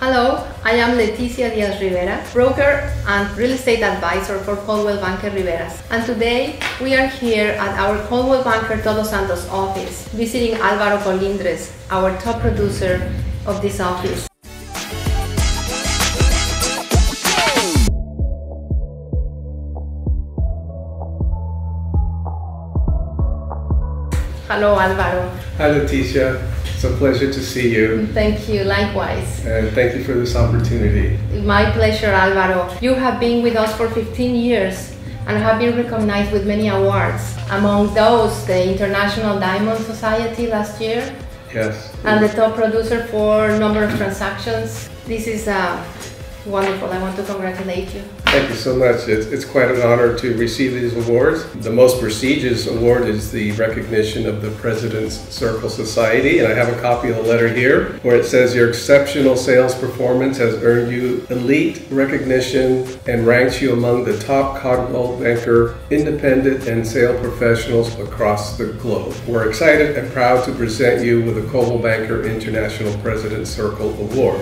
Hello, I am Leticia Diaz Rivera, broker and real estate advisor for Coldwell Banker Riveras. And today we are here at our Coldwell Banker Todos Santos office, visiting Alvaro Colindres, our top producer of this office. Hello, Alvaro. Hi, Leticia. It's a pleasure to see you. Thank you, likewise. And thank you for this opportunity. My pleasure, Alvaro. You have been with us for 15 years and have been recognized with many awards. Among those, the International Diamond Society last year. Yes. And the top producer for number of transactions. This is uh, wonderful. I want to congratulate you. Thank you so much. It's, it's quite an honor to receive these awards. The most prestigious award is the recognition of the President's Circle Society, and I have a copy of the letter here where it says your exceptional sales performance has earned you elite recognition and ranks you among the top Coldwell Banker independent and sale professionals across the globe. We're excited and proud to present you with the Coldwell Banker International President's Circle Award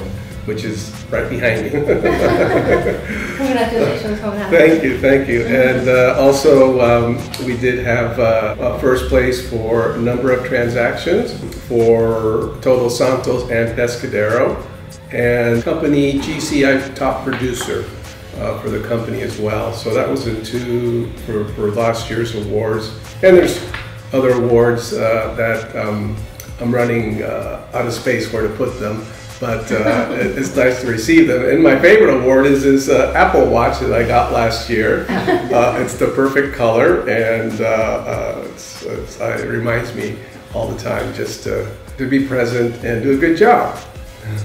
which is right behind you. Congratulations on that. Thank you, thank you. And uh, also, um, we did have uh, a first place for a number of transactions for Todos Santos and Pescadero, and company GCI top producer. Uh, for the company as well. So that was in two for, for last year's awards. And there's other awards uh, that um, I'm running uh, out of space where to put them but uh, it's nice to receive them. And my favorite award is this uh, Apple Watch that I got last year. Uh, it's the perfect color, and uh, uh, it's, it's, uh, it reminds me all the time just to, to be present and do a good job.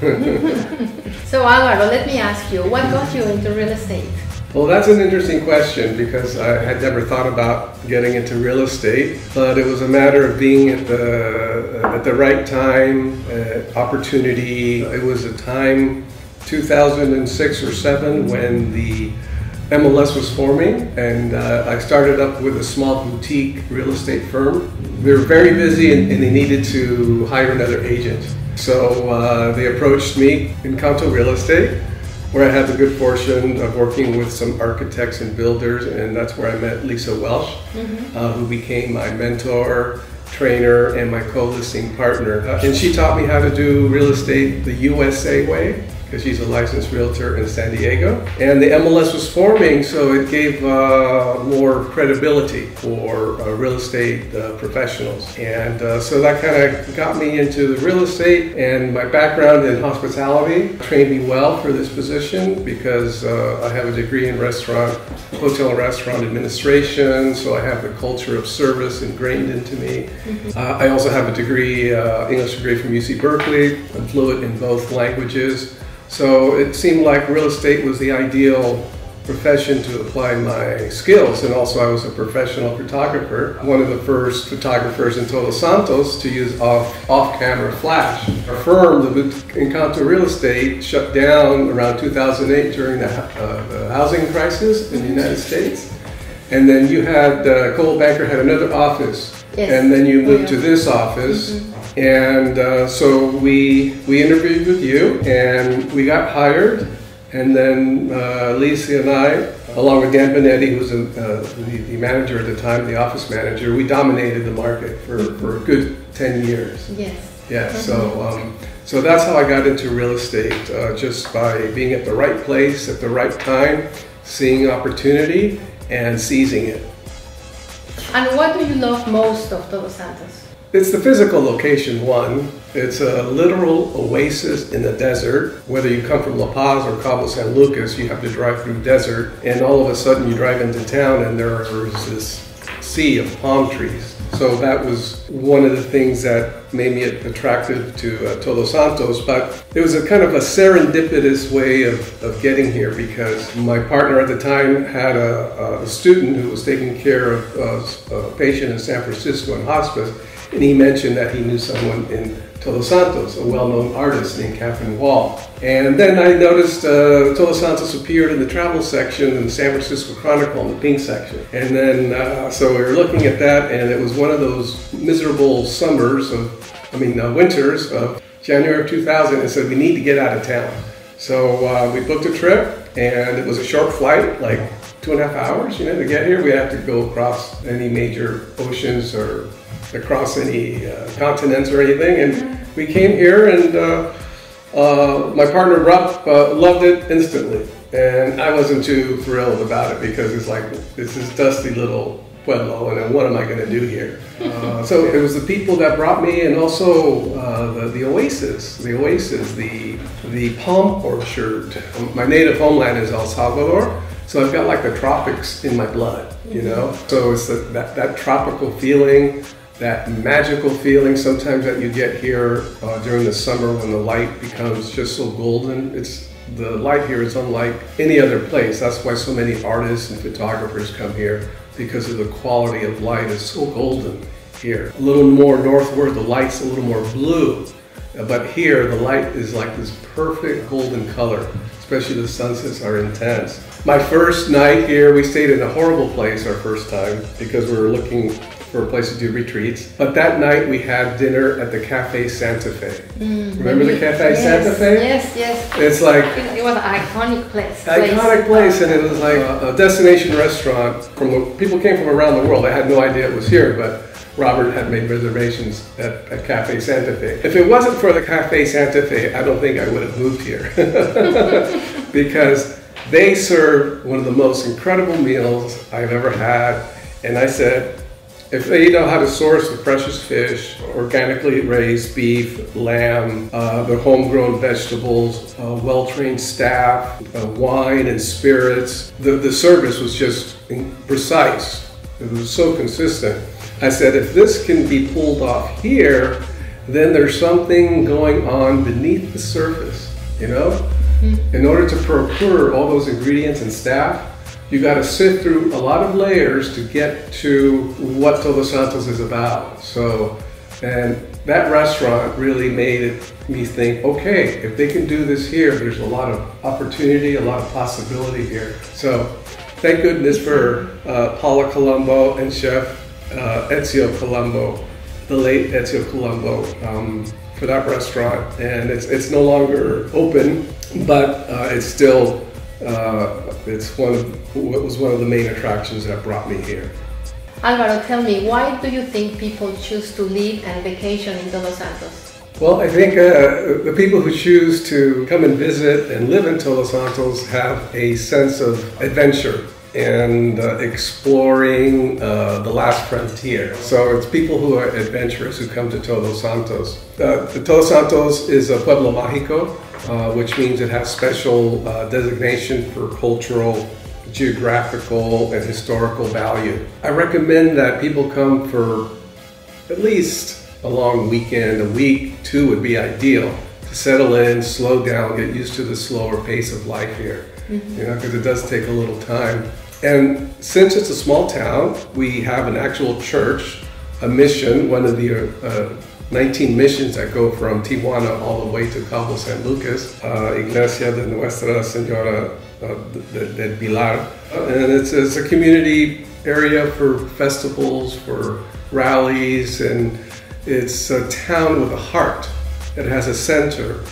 so Alvaro, let me ask you, what got you into real estate? Well, that's an interesting question because I had never thought about getting into real estate, but it was a matter of being at the at the right time, uh, opportunity. It was a time, 2006 or seven, when the MLS was forming, and uh, I started up with a small boutique real estate firm. They were very busy, and, and they needed to hire another agent. So uh, they approached me in Encanto Real Estate where I had the good fortune of working with some architects and builders, and that's where I met Lisa Welsh, mm-hmm. uh, who became my mentor, trainer, and my co listing partner. Uh, and she taught me how to do real estate the USA way because she's a licensed realtor in San Diego. And the MLS was forming, so it gave uh, more credibility for uh, real estate uh, professionals. And uh, so that kind of got me into the real estate, and my background in hospitality trained me well for this position because uh, I have a degree in restaurant, hotel and restaurant administration, so I have the culture of service ingrained into me. Mm-hmm. Uh, I also have a degree, English degree from UC Berkeley. I'm fluent in both languages. So it seemed like real estate was the ideal profession to apply my skills. And also, I was a professional photographer, one of the first photographers in Todos Santos to use off, off-camera flash. Our firm, the Encanto Real Estate, shut down around 2008 during the, uh, the housing crisis in the United States. And then you had, uh, Coldwell Banker had another office. Yes. And then you moved yeah. to this office. Mm-hmm and uh, so we we interviewed with you, and we got hired. And then uh, Lisa and I, along with Dan Benetti, who was a, uh, the, the, manager at the time, the office manager, we dominated the market for, for a good 10 years. Yes. Yeah, mm-hmm. so, um, so that's how I got into real estate, uh, just by being at the right place at the right time, seeing opportunity, and seizing it. And what do you love most of Todos Santos? It's the physical location, one. It's a literal oasis in the desert. Whether you come from La Paz or Cabo San Lucas, you have to drive through desert, and all of a sudden you drive into town and there is this sea of palm trees. So that was one of the things that made me attractive to uh, Todos Santos. But it was a kind of a serendipitous way of, of getting here because my partner at the time had a, a student who was taking care of uh, a patient in San Francisco in hospice and he mentioned that he knew someone in Todos Santos, a well-known artist named Catherine Wall. And then I noticed uh, Todos Santos appeared in the travel section in the San Francisco Chronicle in the pink section. And then, uh, so we were looking at that, and it was one of those miserable summers of, I mean, uh, winters of January of 2000, and said we need to get out of town. So uh, we booked a trip, and it was a short flight, like two and a half hours, you know, to get here. We had to go across any major oceans or across any uh, continents or anything, and we came here, and uh, uh, my partner Rupp uh, loved it instantly, and I wasn't too thrilled about it because it's like this dusty little pueblo, and what am I going to do here? Uh, so it was the people that brought me, and also the, the oasis, the oasis, the the palm orchard. My native homeland is El Salvador, so I've got like the tropics in my blood, you know. So it's the, that that tropical feeling. That magical feeling sometimes that you get here uh, during the summer when the light becomes just so golden. It's the light here is unlike any other place. That's why so many artists and photographers come here because of the quality of light is so golden here. A little more northward, the light's a little more blue. But here, the light is like this perfect golden color, especially the sunsets are intense. My first night here, we stayed in a horrible place our first time because we were looking for a place to do retreats. But that night we had dinner at the Cafe Santa Fe. Mm, Remember the Cafe yes, Santa Fe? Yes, yes. It's like it, it was an iconic place. Iconic place, and it was like a, a destination restaurant. From the, people came from around the world. I had no idea it was here, but Robert had made reservations at, at, Cafe Santa Fe. If it wasn't for the Cafe Santa Fe, I don't think I would have moved here. because they served one of the most incredible meals I've ever had. And I said, if they know how to source the precious fish, organically raised beef, lamb, uh, the homegrown vegetables, uh, well-trained staff, uh, wine and spirits, the, the service was just precise. It was so consistent. I said, if this can be pulled off here, then there's something going on beneath the surface, you know? Mm-hmm. In order to procure all those ingredients and staff, you got to sift through a lot of layers to get to what Todos Santos is about. So, and that restaurant really made it, me think, okay, if they can do this here, there's a lot of opportunity, a lot of possibility here. So, thank goodness for uh, Paula Colombo and Chef uh, Ezio Colombo, the late Ezio Colombo, um, for that restaurant. And it's, it's no longer open, but uh, it's still uh, it's one of what was one of the main attractions that brought me here. Alvaro, tell me, why do you think people choose to live and vacation in Todos Santos? Well, I think uh, the people who choose to come and visit and live in Todos Santos have a sense of adventure and uh, exploring uh, the last frontier. So it's people who are adventurous who come to Todos Santos. Uh, Todos Santos is a pueblo mágico, uh, which means it has special uh, designation for cultural, geographical, and historical value. I recommend that people come for at least a long weekend, a week, two would be ideal to settle in, slow down, get used to the slower pace of life here. Mm-hmm. You know, because it does take a little time. And since it's a small town, we have an actual church, a mission, one of the uh, 19 missions that go from Tijuana all the way to Cabo San Lucas, uh, Iglesia de Nuestra Senora uh, del Pilar. And it's, it's a community area for festivals, for rallies, and it's a town with a heart. It has a center.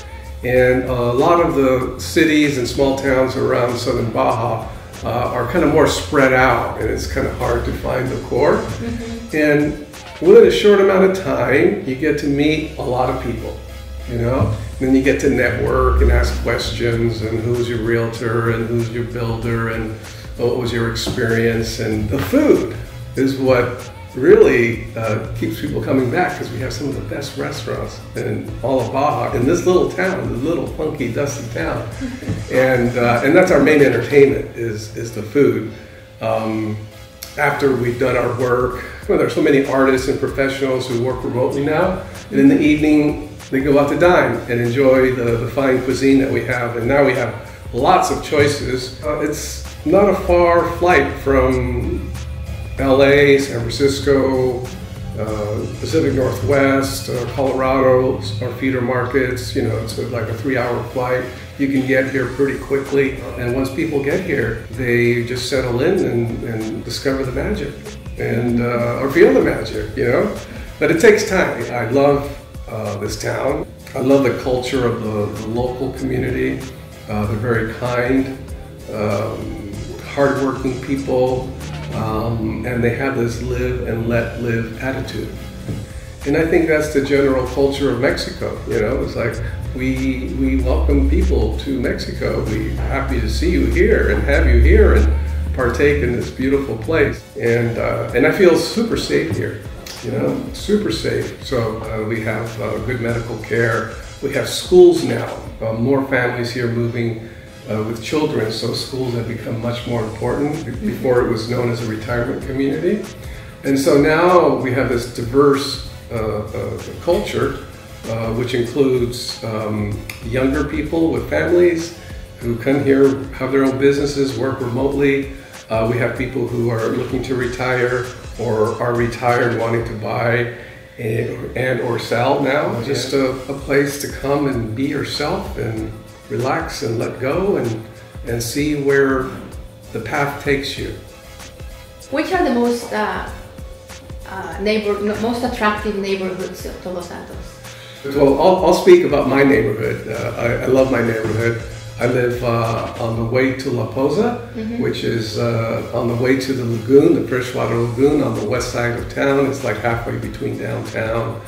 And a lot of the cities and small towns around southern Baja uh, are kind of more spread out, and it's kind of hard to find the core. Mm-hmm. And within a short amount of time, you get to meet a lot of people, you know? And then you get to network and ask questions and who's your realtor and who's your builder and what was your experience. And the food is what really uh, keeps people coming back because we have some of the best restaurants in all of Baja in this little town, the little funky, dusty town. and, uh, and that's our main entertainment is, is the food. Um, after we've done our work. Well, there's so many artists and professionals who work remotely now, and in the evening they go out to dine and enjoy the, the fine cuisine that we have. And now we have lots of choices. Uh, it's not a far flight from LA, San Francisco, uh, Pacific Northwest, uh, Colorado, our feeder markets. You know, it's like a three-hour flight. You can get here pretty quickly, and once people get here, they just settle in and, and discover the magic, and uh, or feel the magic. You know, but it takes time. I love uh, this town. I love the culture of the, the local community. Uh, they're very kind, um, hardworking people, um, and they have this live and let live attitude. And I think that's the general culture of Mexico. You know, it's like we we welcome people to Mexico. We're happy to see you here and have you here and partake in this beautiful place. And uh, and I feel super safe here. You know, super safe. So uh, we have uh, good medical care. We have schools now. Uh, more families here moving uh, with children, so schools have become much more important. Before it was known as a retirement community. And so now we have this diverse uh, uh, culture, uh, which includes um, younger people with families who come here, have their own businesses, work remotely. Uh, we have people who are looking to retire or are retired wanting to buy and, and or sell now. Just a, a place to come and be yourself and relax and let go and, and see where the path takes you. Which are the most uh, uh, neighbor, most attractive neighborhoods of Todos Santos? Well, I'll, I'll speak about my neighborhood. Uh, I, I, love my neighborhood. I live uh, on the way to La Poza, mm-hmm. which is uh, on the way to the lagoon, the freshwater lagoon on the west side of town. It's like halfway between downtown.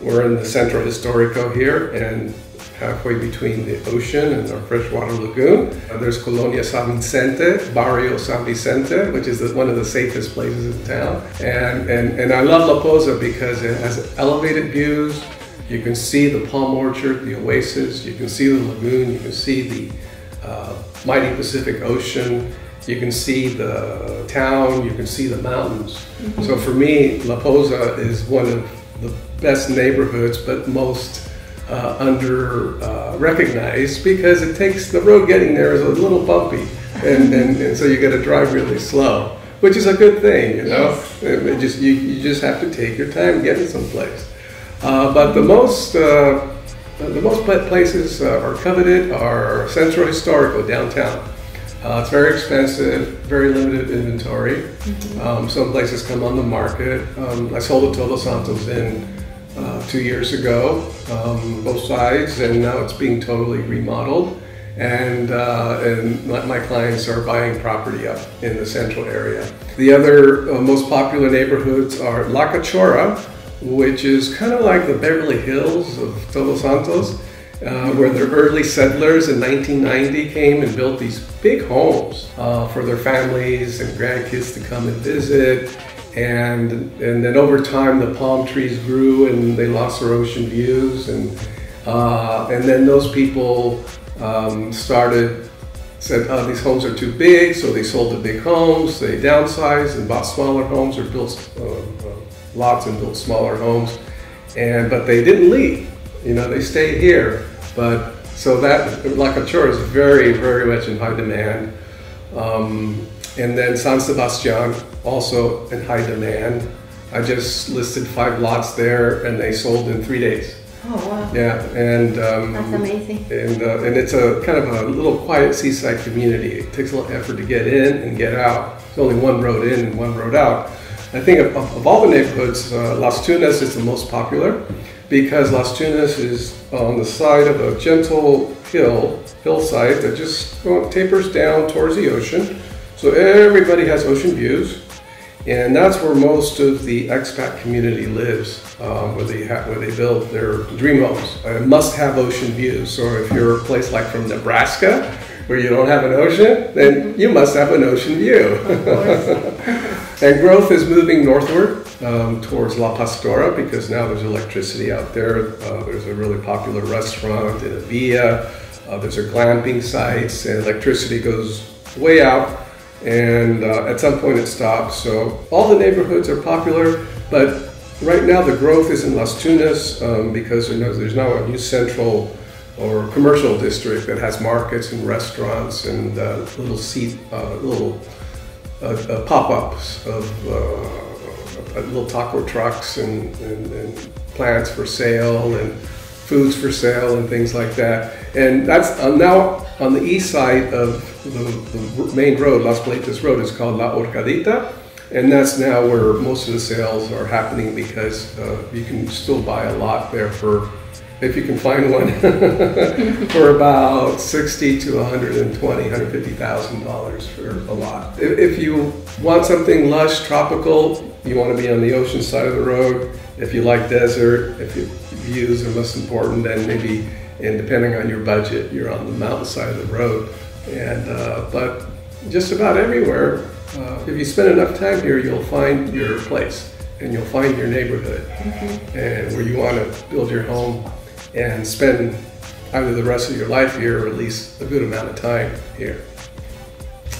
We're in the Centro Historico here, and halfway between the ocean and our freshwater lagoon. Uh, there's Colonia San Vicente, Barrio San Vicente, which is the, one of the safest places in town. And, and, and I love La Poza because it has elevated views. You can see the palm orchard, the oasis, you can see the lagoon, you can see the uh, mighty Pacific Ocean, you can see the town, you can see the mountains. Mm-hmm. So for me, La Poza is one of the best neighborhoods, but most uh, under uh, recognized because it takes the road getting there is a little bumpy, and, and, and so you got to drive really slow, which is a good thing, you know. Yes. It, it just you, you just have to take your time getting someplace. Uh, but the most uh, the most places uh, are coveted are Centro Historico downtown. Uh, it's very expensive, very limited inventory. Mm-hmm. Um, some places come on the market. Um, I sold a Todos Santos in uh, two years ago, um, both sides, and now it's being totally remodeled. And, uh, and my, my, clients are buying property up in the central area. The other uh, most popular neighborhoods are La Cachora, which is kind of like the Beverly Hills of Todos Santos, uh, where the early settlers in 1990 came and built these big homes uh, for their families and grandkids to come and visit. And and then over time the palm trees grew and they lost their ocean views. And uh, and then those people um, started said oh, these homes are too big. So they sold the big homes they downsized and bought smaller homes or built uh, lots and built smaller homes and but they didn't leave you know they stayed here but so that La Cachora is very very much in high demand um, and then San Sebastian, also in high demand. I just listed five lots there, and they sold in three days. Oh wow! Yeah, and um, that's amazing. And uh, and it's a kind of a little quiet seaside community. It takes a little effort to get in and get out. There's only one road in and one road out. I think of, of all the neighborhoods, uh, Las Tunas is the most popular because Las Tunas is on the side of a gentle hill hillside that just tapers down towards the ocean so everybody has ocean views, and that's where most of the expat community lives, um, where they have, where they build their dream homes. Uh, must have ocean views. So if you're a place like from Nebraska, where you don't have an ocean, then you must have an ocean view. and growth is moving northward um, towards La Pastora because now there's electricity out there. Uh, there's a really popular restaurant in Avia. Uh, there's a glamping sites, and electricity goes way out and uh, at some point it stops. So all the neighborhoods are popular, but right now the growth is in Las Tunas um, because there's now a new central or commercial district that has markets and restaurants and uh, little seat, uh, little pop-ups of uh, little taco trucks and, and, and plants for sale and foods for sale and things like that. And that's uh, now on the east side of the, the main road, Las Pleitas Road, is called La Horcadita. And that's now where most of the sales are happening because uh, you can still buy a lot there for if you can find one, for about sixty to 120, 150,000 dollars for a lot. If, if you want something lush, tropical, you want to be on the ocean side of the road. If you like desert, if you, views are most important, then maybe, and depending on your budget, you're on the mountain side of the road. And uh, but just about everywhere, uh, if you spend enough time here, you'll find your place and you'll find your neighborhood and where you want to build your home and spend either the rest of your life here or at least a good amount of time here.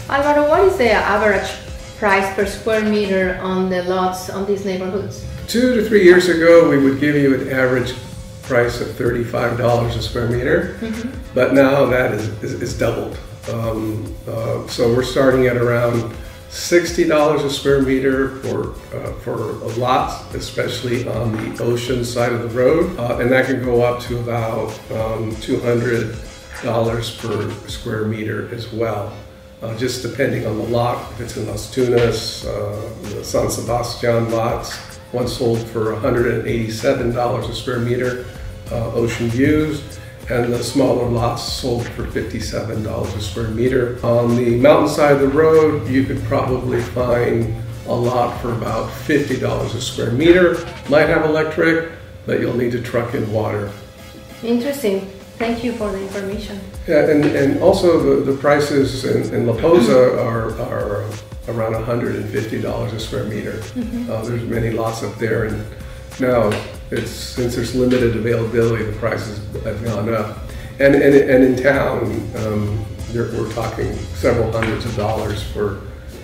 Alvaro, what is the average price per square meter on the lots on these neighborhoods? Two to three years ago, we would give you an average price of $35 a square meter, but now that is, is, is doubled. Um, uh, so we're starting at around $60 a square meter for, uh, for a lot, especially on the ocean side of the road. Uh, and that can go up to about um, $200 per square meter as well. Uh, just depending on the lot, if it's in Las Tunas, uh, the San Sebastian lots, one sold for $187 a square meter, uh, ocean views and the smaller lots sold for $57 a square meter. On the mountainside of the road, you could probably find a lot for about $50 a square meter. Might have electric, but you'll need to truck in water. Interesting. Thank you for the information. Yeah, and, and also the, the prices in, in La Poza are, are around $150 a square meter. Uh, there's many lots up there, and now it's since there's limited availability, the prices have gone up. And, and, and in town, um, we're talking several hundreds of dollars for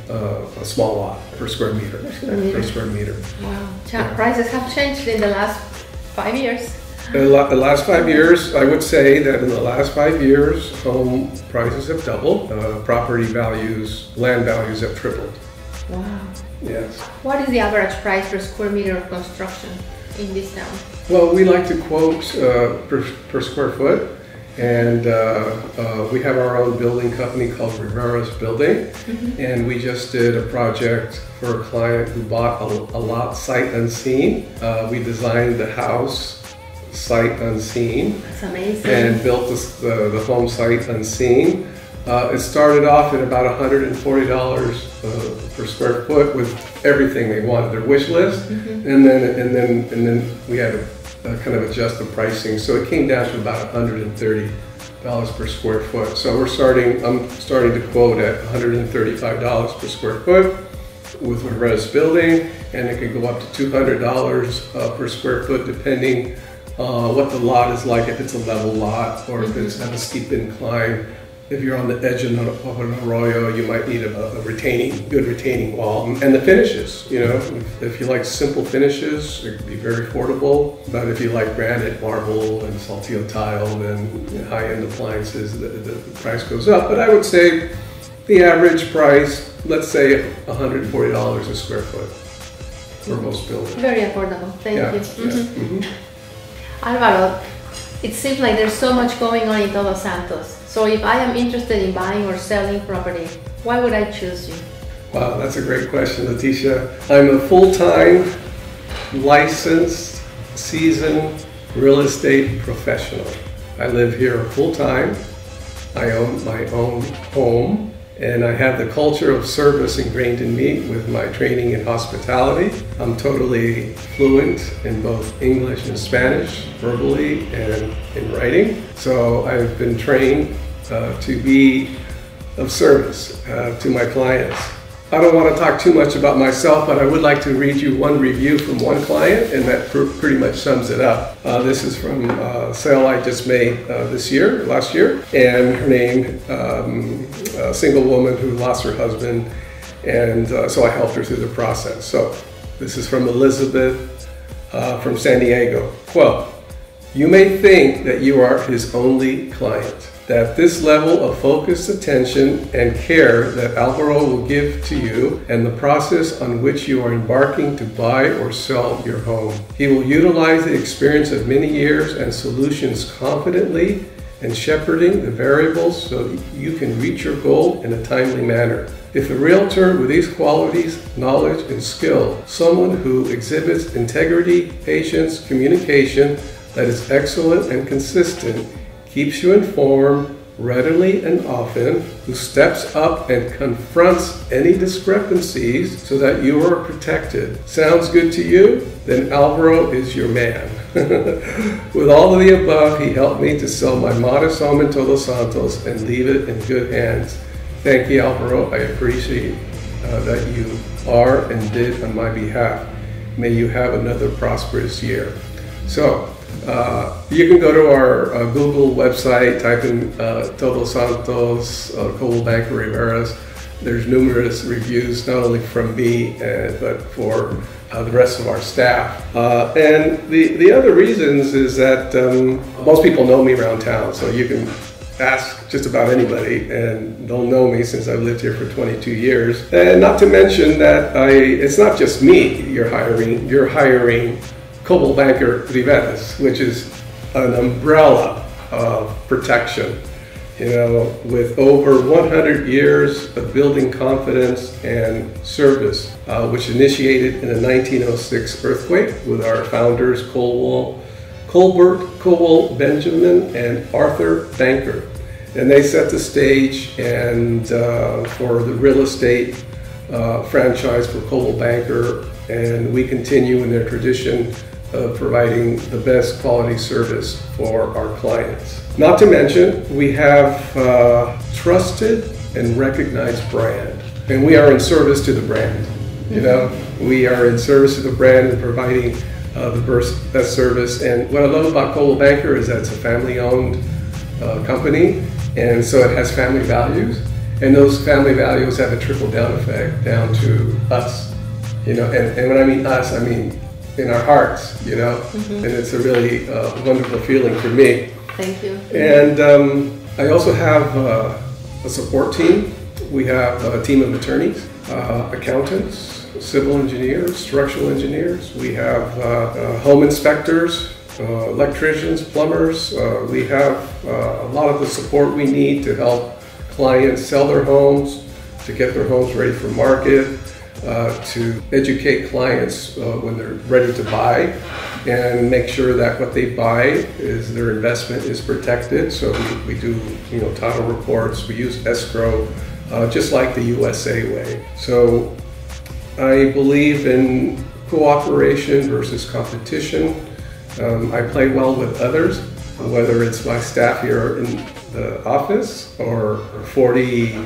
uh, a small lot per square meter. square meter. Per square meter. Wow. Cha- Prices have changed in the last five years. In the the last five years, I would say that in the last five years, home prices have doubled. Uh, property values, land values have tripled. Wow. Yes. What is the average price per square meter of construction in this? Well, we like to quote uh, per, per square foot, and uh, uh, we have our own building company called Riveras Building, and we just did a project for a client who bought a, a lot sight unseen. Uh, we designed the house sight unseen It's amazing. and built this, the, the home site unseen. Uh, it started off at about $140 uh, per square foot with everything they wanted, their wish list, and then and then and then we had to uh, kind of adjust the pricing. So it came down to about $130 per square foot. So we're starting. I'm starting to quote at $135 per square foot with a res building, and it could go up to $200 uh, per square foot depending uh, what the lot is like, if it's a level lot or if it's at a steep incline. If you're on the edge of an, arroyo, you might need a, a retaining, good retaining wall. And the finishes, you know, if, if you like simple finishes, it could be very affordable. But if you like granite, marble, and saltillo tile, then high-end appliances, the, the price goes up. But I would say the average price, let's say $140 a square foot for most buildings. Very affordable. Thank Yeah, you. yeah. Mhm. Mhm. Alvaro, it seems like there's so much going on in Todos Santos. So if I am interested in buying or selling property, why would I choose you? Wow, that's a great question, Leticia. I'm a full-time, licensed, seasoned real estate professional. I live here full-time. I own my own home, and I have the culture of service ingrained in me with my training in hospitality. I'm totally fluent in both English and Spanish, verbally and in writing. So I've been trained uh, to be of service uh, to my clients. I don't want to talk too much about myself, but I would like to read you one review from one client, and that pr- pretty much sums it up. Uh, this is from a sale I just made uh, this year, last year, and her name, um, a single woman who lost her husband, and uh, so I helped her through the process. So this is from Elizabeth uh, from San Diego. Quote, you may think that you are his only client, that this level of focused attention and care that Alvaro will give to you and the process on which you are embarking to buy or sell your home. He will utilize the experience of many years and solutions confidently and shepherding the variables so you can reach your goal in a timely manner. If a realtor with these qualities, knowledge, and skill, someone who exhibits integrity, patience, communication, that is excellent and consistent, keeps you informed readily and often, who steps up and confronts any discrepancies so that you are protected. Sounds good to you? Then Alvaro is your man. With all of the above, he helped me to sell my modest home in Todos Santos and leave it in good hands. Thank you, Alvaro. I appreciate uh, that you are and did on my behalf. May you have another prosperous year. So, uh, you can go to our uh, Google website, type in uh, Todos Santos, uh, Coldwell Banker Riveras. There's numerous reviews, not only from me, uh, but for uh, the rest of our staff. And the, the other reasons is that um, most people know me around town, so you can ask just about anybody and they'll know me since I've lived here for 22 years. And not to mention that I, it's not just me you're hiring, you're hiring Coldwell Banker Riveras, which is an umbrella of protection. You know, with over 100 years of building confidence and service, uh, which initiated in the 1906 earthquake with our founders Coldwell, Colbert, Coldwell Benjamin, and Arthur Banker. And they set the stage and uh, for the real estate uh, franchise for Coldwell Banker, and we continue in their tradition of providing the best quality service for our clients. Not to mention, we have a trusted and recognized brand, and we are in service to the brand. You know, we are in service to the brand and providing uh, the best, best service. And what I love about Coldwell Banker is that it's a family-owned uh, company, and so it has family values, and those family values have a trickle-down effect down to us. You know, and, and when I mean us, I mean in our hearts, you know, and it's a really uh, wonderful feeling for me. Thank you. And um, I also have uh, a support team. We have a team of attorneys, uh, accountants, civil engineers, structural engineers. We have uh, uh, home inspectors, uh, electricians, plumbers. Uh, we have uh, a lot of the support we need to help clients sell their homes, to get their homes ready for market, uh, to educate clients uh, when they're ready to buy and make sure that what they buy is their investment is protected. So we, we do, you know, title reports, we use escrow, uh, just like the USA way. So I believe in cooperation versus competition. Um, I play well with others, whether it's my staff here in the office or 40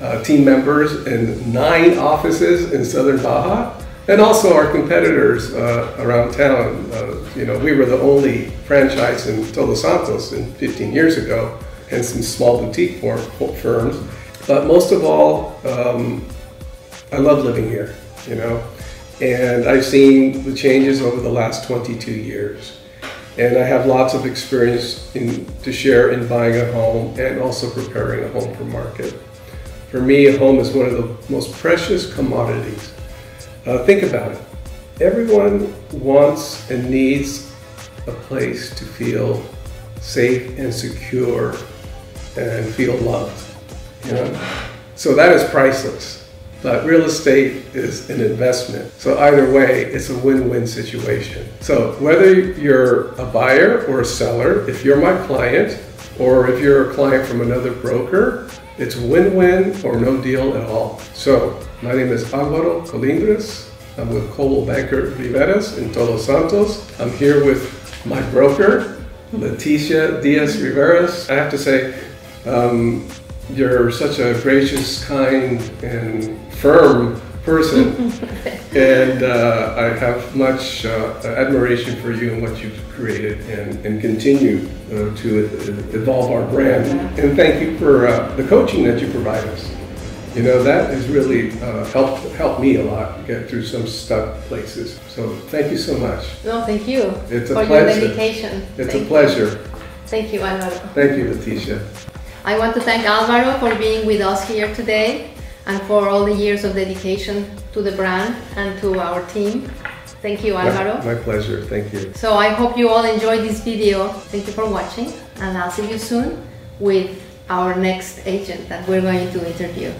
uh, team members in nine offices in Southern Baja, and also our competitors uh, around town. Uh, you know, we were the only franchise in Todos Santos in 15 years ago, and some small boutique firms. But most of all, um, I love living here. You know, and I've seen the changes over the last 22 years. And I have lots of experience in, to share in buying a home and also preparing a home for market. For me, a home is one of the most precious commodities. Uh, think about it. Everyone wants and needs a place to feel safe and secure and feel loved. You know? So that is priceless. But real estate is an investment. So either way, it's a win-win situation. So whether you're a buyer or a seller, if you're my client, or if you're a client from another broker, it's win-win or no deal at all. So my name is Alvaro Colindres. I'm with Coldwell Banker Riveras in Todos Santos. I'm here with my broker, Leticia Diaz Riveras. I have to say, um, you're such a gracious, kind, and firm person, and uh, I have much uh, admiration for you and what you've created, and, and continue uh, to evolve our brand. And thank you for uh, the coaching that you provide us. You know that has really uh, helped helped me a lot get through some stuck places. So thank you so much. No, thank you It's a for pleasure. your dedication. It's thank a pleasure. You. Thank you, Alvaro. Thank you, Leticia. I want to thank Alvaro for being with us here today and for all the years of dedication to the brand and to our team. Thank you, Alvaro. My, my pleasure. Thank you. So I hope you all enjoyed this video. Thank you for watching and I'll see you soon with our next agent that we're going to interview.